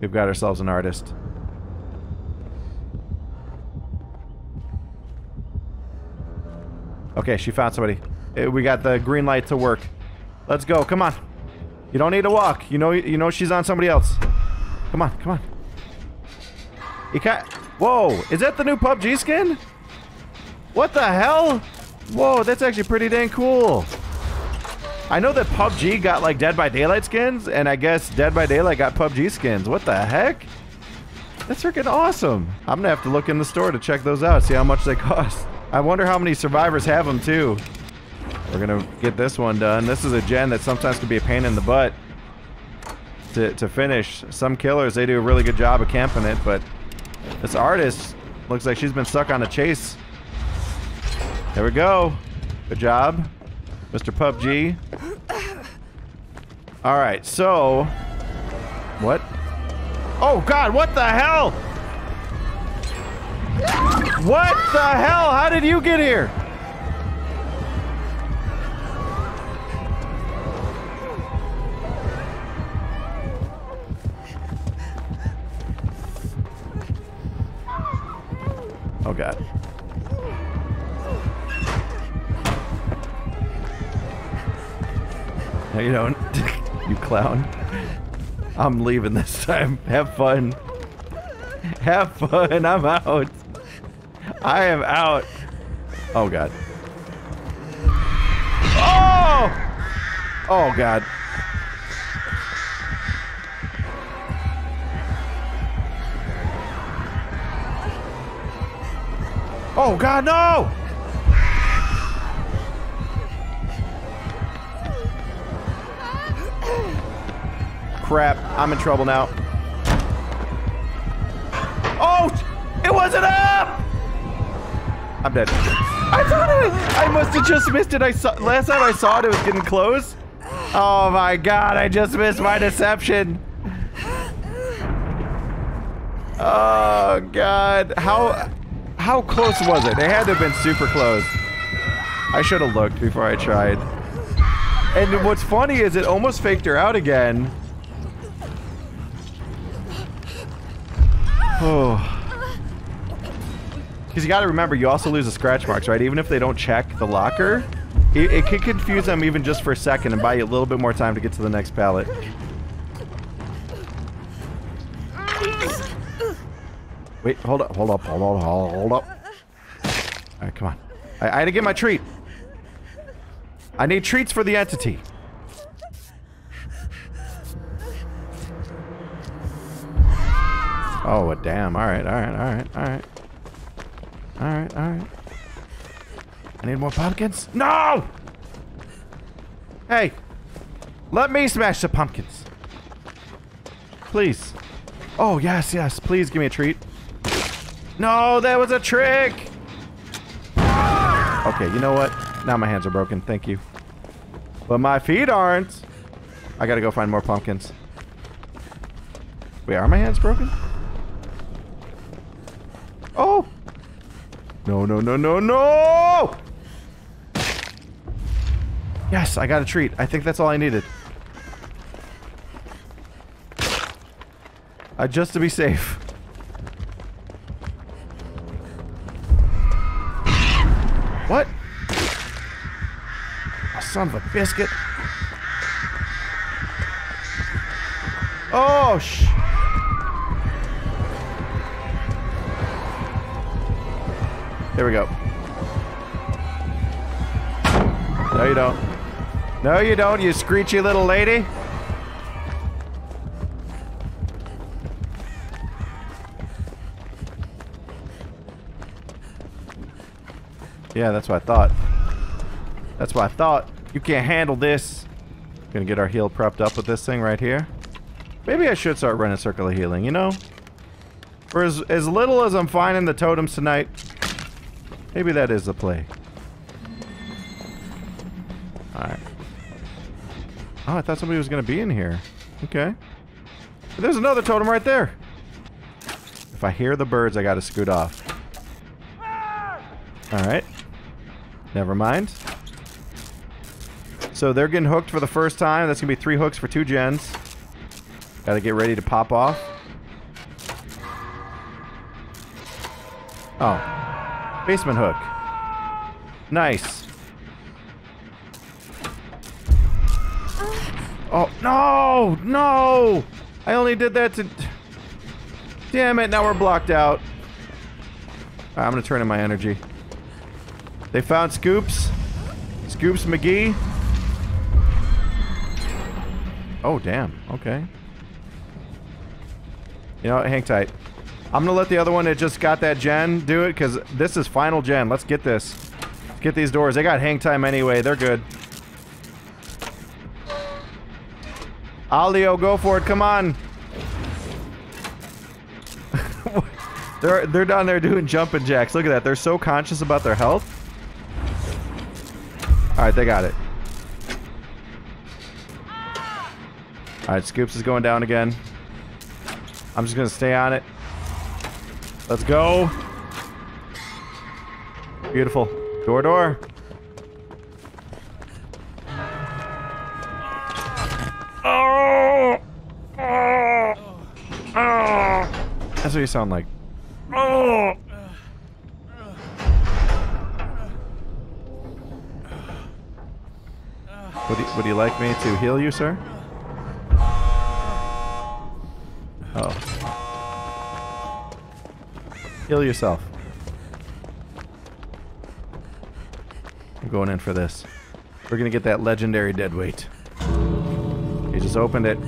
We've got ourselves an artist. Okay, she found somebody. Eh, We got the green light to work. Let's go. Come on. You don't need to walk. You know you know she's on somebody else. Come on, come on. You can't. Whoa, is that the new PUBG skin? What the hell? Whoa, that's actually pretty dang cool. I know that PUBG got like Dead by Daylight skins, and I guess Dead by Daylight got PUBG skins. What the heck? That's freaking awesome. I'm gonna have to look in the store to check those out, see how much they cost. I wonder how many survivors have them too. We're gonna get this one done. This is a gen that sometimes can be a pain in the butt to, to finish. Some killers, they do a really good job of camping it, but this artist looks like she's been stuck on a chase. There we go. Good job, Mr. PUBG. All right, so what? Oh God, what the hell? What the hell? How did you get here? Oh God. No, you don't. you clown. I'm leaving this time. Have fun. Have fun. I'm out. I am out. Oh god. Oh! Oh god. Oh god, no! Crap, I'm in trouble now. Oh! It wasn't up! I'm dead. I thought I, I must have just missed it. I saw last time I saw it, it was getting close. Oh my god, I just missed my deception. Oh god, how how close was it? It had to have been super close. I should have looked before I tried. And what's funny is it almost faked her out again. Oh. Because you got to remember, you also lose the scratch marks, right? Even if they don't check the locker, it, it could confuse them even just for a second and buy you a little bit more time to get to the next pallet. Wait, hold up, hold up, hold up, hold up. All right, come on. I, I had to get my treat. I need treats for the entity. Oh, damn. All right, all right, all right, all right. All right, all right. I need more pumpkins. No! Hey, let me smash the pumpkins. Please. Oh, yes, yes. Please give me a treat. No, that was a trick. Okay, you know what? Now my hands are broken. Thank you. But my feet aren't. I gotta go find more pumpkins. Wait, are my hands broken? Oh! No, no, no, no, no! Yes, I got a treat. I think that's all I needed. Uh, just to be safe. What? Oh, son of a biscuit. Oh, sh... There we go. No, you don't. No, you don't, you screechy little lady. Yeah, that's what I thought. That's what I thought. You can't handle this. Gonna get our heal prepped up with this thing right here. Maybe I should start running circle of healing, you know? For as, as little as I'm finding the totems tonight, Maybe that is the play. Alright. Oh, I thought somebody was going to be in here. Okay. But there's another totem right there. If I hear the birds, I got to scoot off. Alright. Never mind. So they're getting hooked for the first time. That's going to be three hooks for two gens. Got to get ready to pop off. Oh. Basement hook. Nice. Oh, no! No! I only did that to... Damn it, now we're blocked out. Right, I'm gonna turn in my energy. They found Scoops. Scoops McGee. Oh, damn. Okay. You know what? Hang tight. I'm gonna let the other one that just got that gen do it, because this is final gen. Let's get this. Let's get these doors. They got hang time anyway. They're good. Alio, go for it. Come on. they're they're down there doing jumping jacks. Look at that. They're so conscious about their health. All right, they got it. All right, Scoops is going down again. I'm just gonna stay on it. Let's go. Beautiful. Door, door. Oh. Oh. Oh. That's what you sound like. Oh. Would you, would you like me to heal you, sir? Heal yourself. I'm going in for this. We're gonna get that legendary dead weight. He just opened it.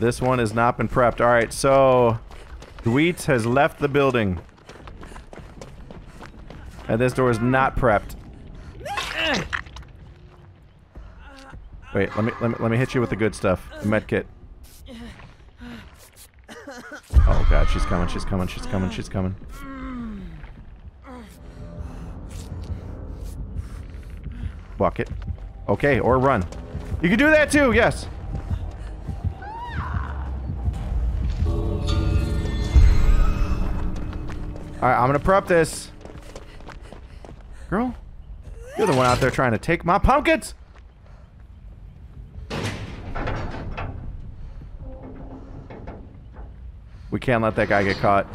This one has not been prepped. Alright, so... Dweet has left the building. And this door is not prepped. Wait, let me let me let me hit you with the good stuff. The med kit. Oh god, she's coming, she's coming, she's coming, she's coming. Walk it. Okay, or run. You can do that too, yes. Alright, I'm gonna prep this. Girl? You're the one out there trying to take my pumpkins! We can't let that guy get caught.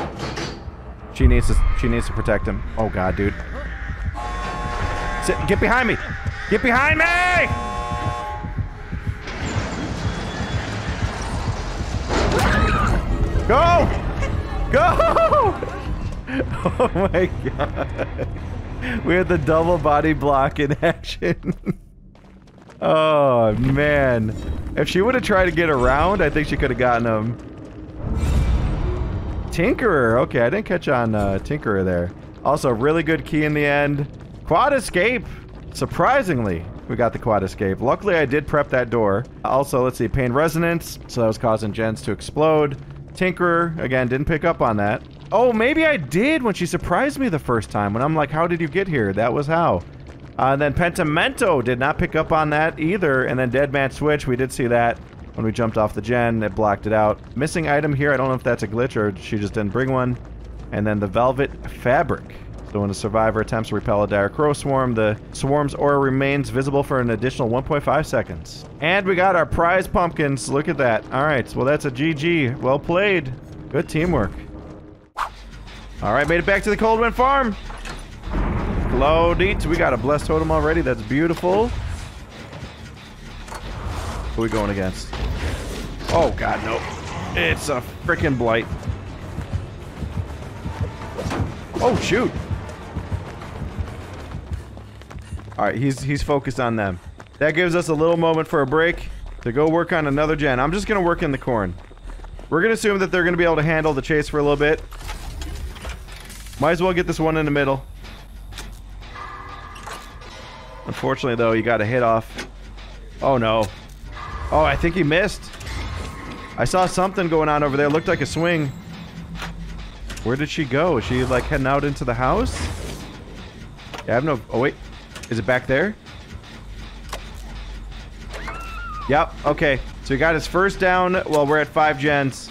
She needs to she needs to protect him. Oh god, dude. Sit, get behind me! Get behind me! Go! Go! Oh my god. We had the double body block in action. oh man. If she would have tried to get around, I think she could have gotten him. Tinkerer. Okay, I didn't catch on uh, Tinkerer there. Also, really good key in the end. Quad escape. Surprisingly, we got the quad escape. Luckily, I did prep that door. Also, let's see, pain resonance. So that was causing gens to explode. Tinkerer, again, didn't pick up on that. Oh, maybe I did when she surprised me the first time. When I'm like, how did you get here? That was how. Uh, and then Pentimento did not pick up on that either. And then Dead Man Switch, we did see that when we jumped off the gen. It blocked it out. Missing item here, I don't know if that's a glitch or she just didn't bring one. And then the Velvet Fabric. So when a survivor attempts to repel a dire crow swarm, the swarm's aura remains visible for an additional 1.5 seconds. And we got our prize pumpkins. Look at that. All right, well that's a GG. Well played. Good teamwork. All right, made it back to the Coldwind Farm. Hello, Deets. We got a blessed totem already. That's beautiful. Who are we going against? Oh, God, no. It's a freaking blight. Oh, shoot. All right, he's he's focused on them. That gives us a little moment for a break to go work on another gen. I'm just going to work in the corn. We're going to assume that they're going to be able to handle the chase for a little bit. Might as well get this one in the middle. Unfortunately, though, you got a hit off. Oh, no. Oh, I think he missed. I saw something going on over there. Looked like a swing. Where did she go? Is she, like, heading out into the house? Yeah, I have no... Oh, wait. Is it back there? Yep, okay. So he got his first down. Well, we're at five gens.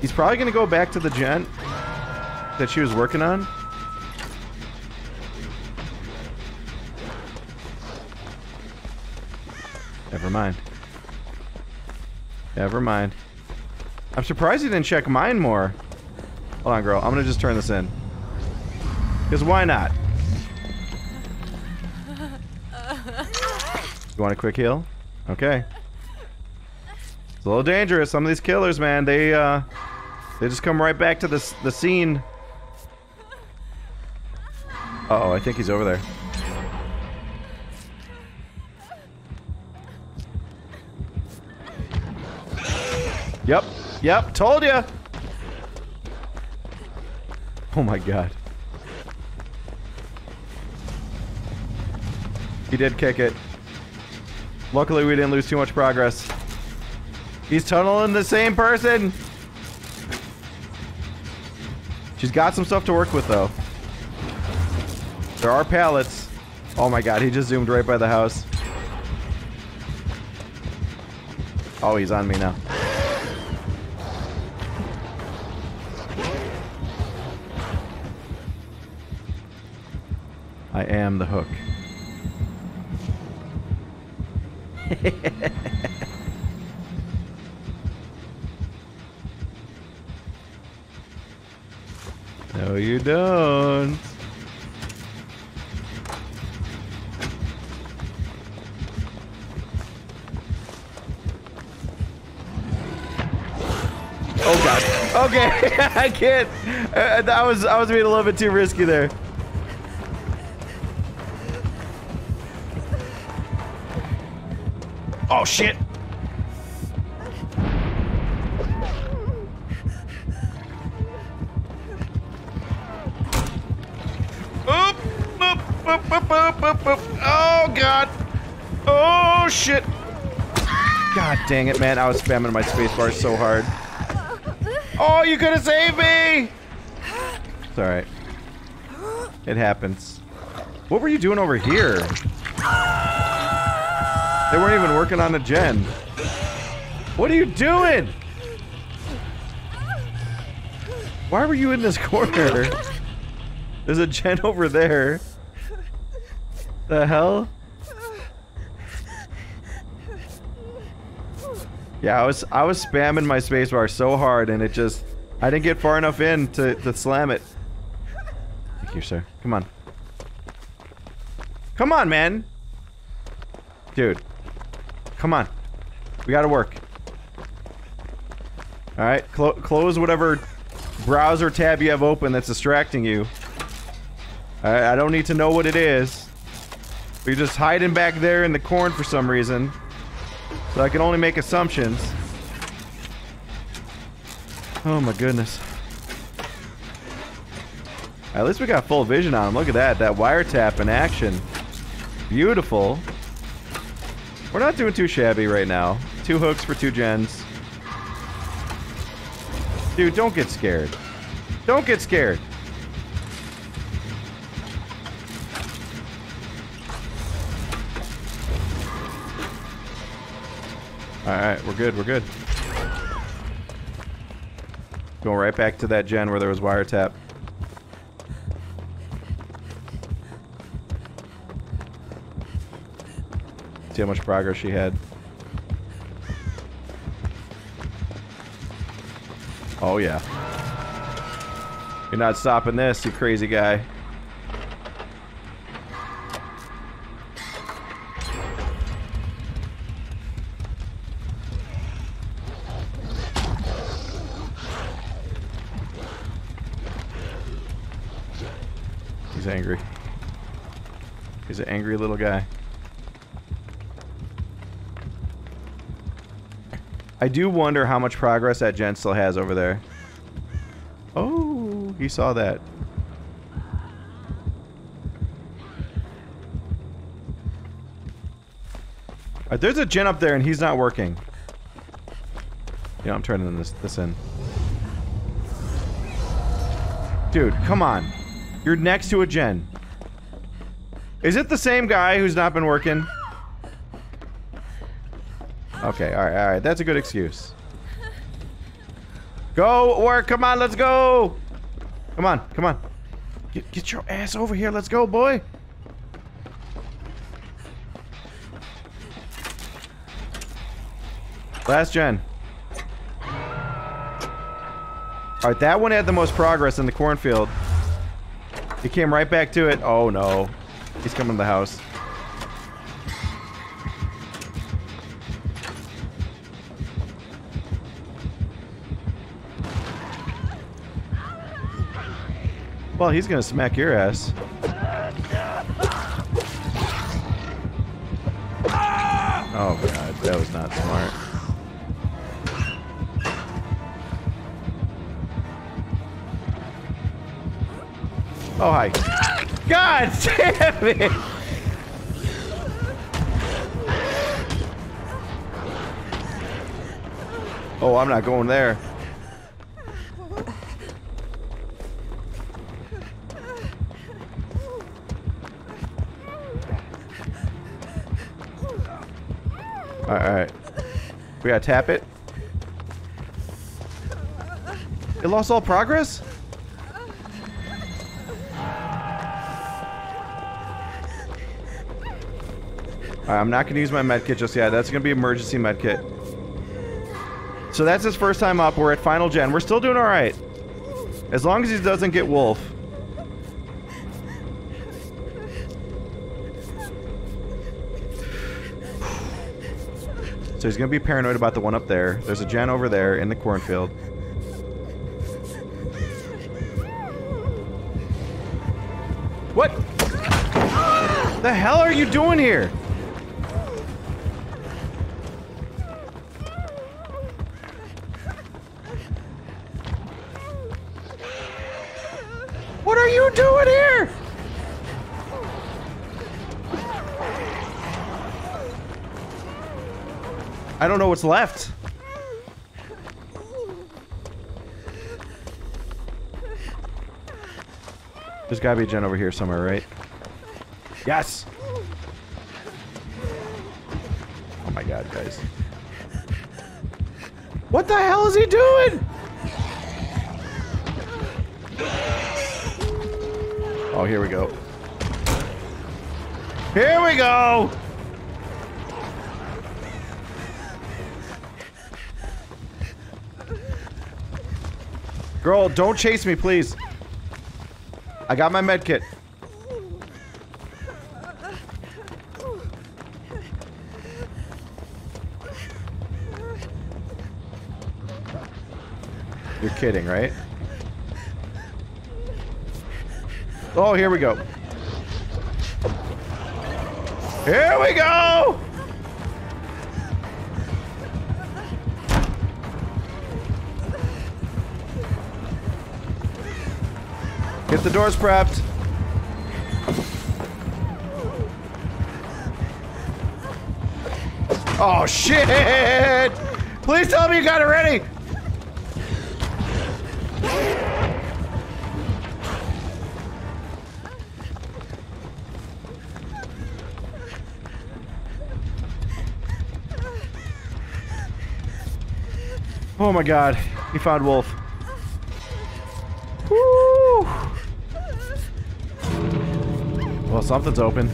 He's probably going to go back to the gen that she was working on. Never mind. Never mind. I'm surprised you didn't check mine more. Hold on, girl. I'm gonna just turn this in. Because why not? You want a quick heal? Okay. It's a little dangerous. Some of these killers, man, they uh, they just come right back to the the scene. Uh oh, I think he's over there. Yep, told you. Oh my god. He did kick it. Luckily, we didn't lose too much progress. He's tunneling the same person. She's got some stuff to work with, though. There are pallets. Oh my god, he just zoomed right by the house. Oh, he's on me now. I am the hook. no, you don't. Oh god. Okay, I can't. Uh, that was I was being a little bit too risky there. Oh shit! Oop, oop, oop, oop, oop, oop. Oh god! Oh shit! God dang it, man! I was spamming my spacebar so hard. Oh, you could have saved me! It's alright. It happens. What were you doing over here? They weren't even working on a gen. What are you doing? Why were you in this corner? There's a gen over there. The hell? Yeah, I was I was spamming my spacebar so hard and it just I didn't get far enough in to, to slam it. Thank you, sir. Come on. Come on, man. Dude. Come on. We gotta work. Alright, clo close whatever browser tab you have open that's distracting you. I, I don't need to know what it is. You're just hiding back there in the corn for some reason. So I can only make assumptions. Oh my goodness. At least we got full vision on him. Look at that. That wiretap in action. Beautiful. We're not doing too shabby right now. Two hooks for two gens. Dude, don't get scared. Don't get scared. Alright, we're good, we're good. Going right back to that gen where there was wiretap. How much progress she had. Oh yeah. You're not stopping this, you crazy guy. He's angry. He's an angry little guy. I do wonder how much progress that gen still has over there. Oh, he saw that. There's a gen up there and he's not working. Yeah, I'm turning this this in. Dude, come on. You're next to a gen. Is it the same guy who's not been working? Okay, alright, alright. That's a good excuse. Go work, come on, let's go! Come on, come on. Get, get your ass over here, let's go, boy! Last gen. Alright, that one had the most progress in the cornfield. He came right back to it. Oh no. He's coming to the house. Well, he's gonna smack your ass. Oh god, that was not smart. Oh hi. God damn it! Oh, I'm not going there. Gotta tap it. It lost all progress? I'm not gonna use my medkit just yet. That's gonna be emergency medkit. So that's his first time up. We're at final gen. We're still doing alright. As long as he doesn't get wolf. So he's gonna be paranoid about the one up there. There's a gen over there in the cornfield. What? The hell are you doing here? What are you doing here? I don't know what's left. There's gotta be a gen over here somewhere, right? Yes! Oh my god, guys. What the hell is he doing? Oh, here we go. Here we go! Girl, don't chase me, please. I got my med kit. You're kidding, right? Oh, here we go. Here we go! Get the doors prepped. Oh, shit! Please tell me you got it ready! Oh my god, he found Wolf. Well, something's open.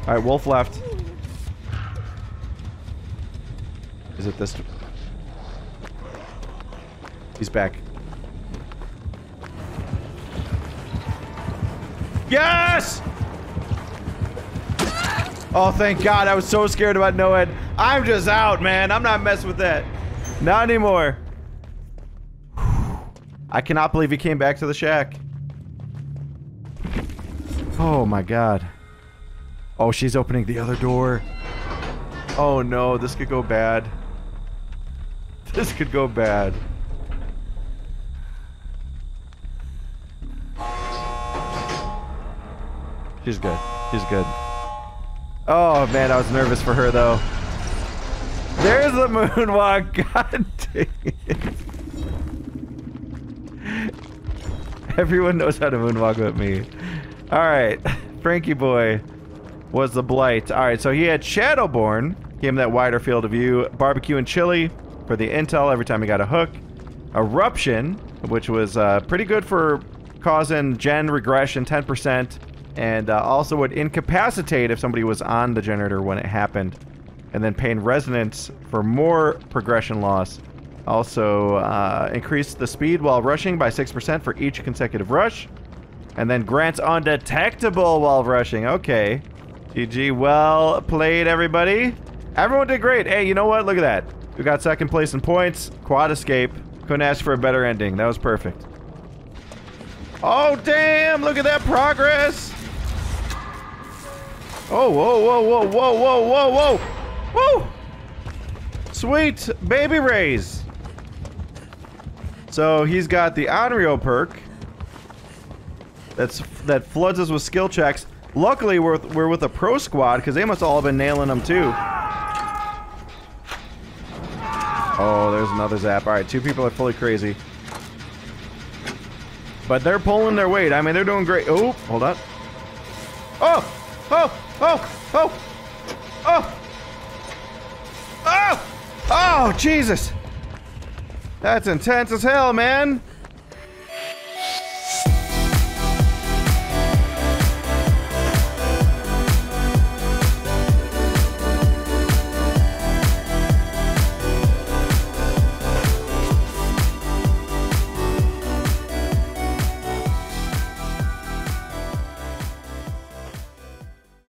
Alright, Wolf left. Is it this? He's back. Yes! Oh, thank God. I was so scared about NOED. I'm just out, man. I'm not messing with that. Not anymore. I cannot believe he came back to the shack. Oh my god. Oh, she's opening the other door. Oh no, this could go bad. This could go bad. She's good. She's good. Oh man, I was nervous for her though. There's the moonwalk. God dang it. Everyone knows how to moonwalk with me. Alright, Frankie boy was the blight. Alright, so he had Shadowborn, gave him that wider field of view. Barbecue and chili for the intel every time he got a hook. Eruption, which was uh, pretty good for causing gen regression 10%, and uh, also would incapacitate if somebody was on the generator when it happened. and then Pain Resonance for more progression loss. Also, uh, increase the speed while rushing by 6% for each consecutive rush. And then grants undetectable while rushing. Okay. GG, well played, everybody. Everyone did great. Hey, you know what? Look at that. We got second place in points. Quad escape. Couldn't ask for a better ending. That was perfect. Oh, damn! Look at that progress! Oh, whoa, whoa, whoa, whoa, whoa, whoa, whoa! Woo! Sweet baby rays! So he's got the Onryo perk. That's that floods us with skill checks. Luckily, we're we're with a pro squad because they must all have been nailing them too. Oh, there's another zap. All right, two people are fully crazy. But they're pulling their weight. I mean, they're doing great. Oh, hold on. Oh, oh, oh, oh, oh, oh, oh, Jesus. That's intense as hell, man.